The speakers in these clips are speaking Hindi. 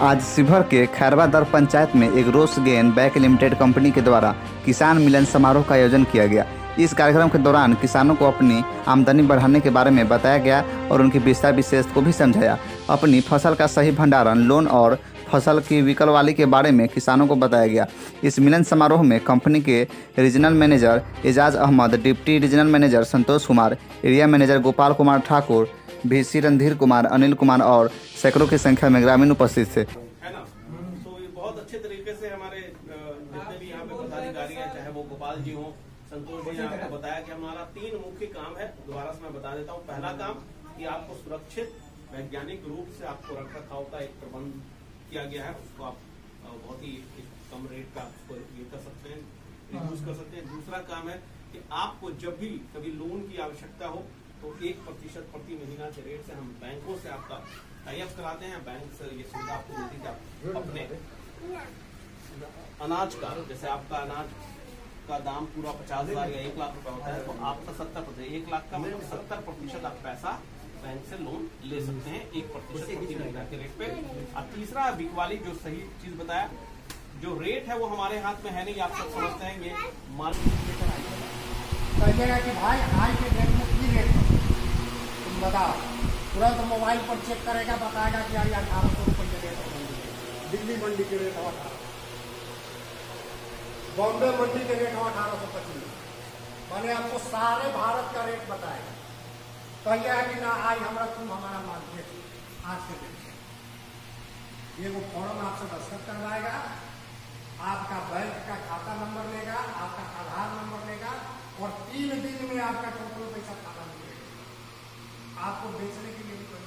आज शिवहर के खैरवादर पंचायत में एक रोस गेन बैक लिमिटेड कंपनी के द्वारा किसान मिलन समारोह का आयोजन किया गया। इस कार्यक्रम के दौरान किसानों को अपनी आमदनी बढ़ाने के बारे में बताया गया और उनकी विस्तार विशेष को भी समझाया। अपनी फ़सल का सही भंडारण, लोन और फ़सल की विकल वाली के बारे में किसानों को बताया गया। इस मिलन समारोह में कंपनी के regional manager Ejaz Ahmed, deputy regional manager Santosh Kumar, area manager Gopal Kumar Thakur VC Randhir Kumar, Anil Kumar और सैकड़ों की संख्या में ग्रामीण उपस्थित थे। गोपाल जी संतोष ने आपको बताया हमारा तीन मुख्य काम है। दोबारा बता देता हूँ। पहला काम आपको सुरक्षित, वैज्ञानिक रूप से आपको रख रखाव का एक प्रबंध किया गया है। उसको आप बहुत ही कम रेट का उसको ये कर सकते हैं रिड्यूस कर सकते हैं। दूसरा काम है कि आपको जब भी कभी लोन की आवश्यकता हो तो एक प्रतिशत प्रति महीना के रेट से हम बैंकों से आपका टाई अप कराते हैं। बैंक से ये सुविधा आपको मिलती है अपने अनाज का जैसे आपका अनाज का दाम पूरा पचास हज़ार या एक लाख रुपए होता है तो आपका सत्तर प्रतिशत एक लाख का मतलब सत्तर प्रतिशत आप पैसा बैंक से लोन ले सकते हैं एक प्रतिशत प्रति महीना के रेट पे। और तीसरा बिकवाली जो सही चीज़ बताया जो रेट है वो हमारे हाथ में है नहीं आप सब समझते हैं ये मार्केट कि भाई आज के डेट में की रेट है? बताओ तुरंत मोबाइल पर चेक करेगा, बताएगा कि यार अठारह सौ रुपये के रेट है दिल्ली मंडी के रेट है अठारह बॉम्बे मंडी के रेट है अठारह सौ पच्चीस। मैंने आपको सारे भारत का रेट बताएगा कहिएगा कि ना आज हमारा तुम हमारा माल बेच आज के डेट ये वो फॉर्म आपसे दस्तखत करवाएगा। आपका बैंक का खाता नंबर लेगा, आपका आधार नंबर लेगा, और तीन दिन में आपका टोटल पैसा खाता आपको बेचने के लिए भी कोई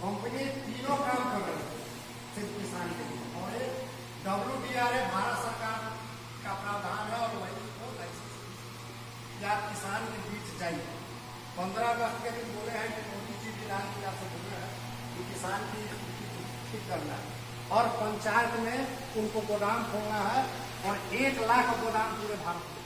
कंपनी तीनों काम कर रही है, सिर्फ़ किसान के लिए। और एक डब्ल्यू डी आर है भारत सरकार का प्रावधान है और वही को लाइसेंस कि आप किसान के बीच जाइए। पंद्रह अगस्त के दिन बोले हैं कि मोदी जी विधानसभा से बोले हैं कि किसान की स्थिति को ठीक करना है। और पंचायत में उनको गोदाम खोलना है और एक लाख गोदाम पूरे भारत में।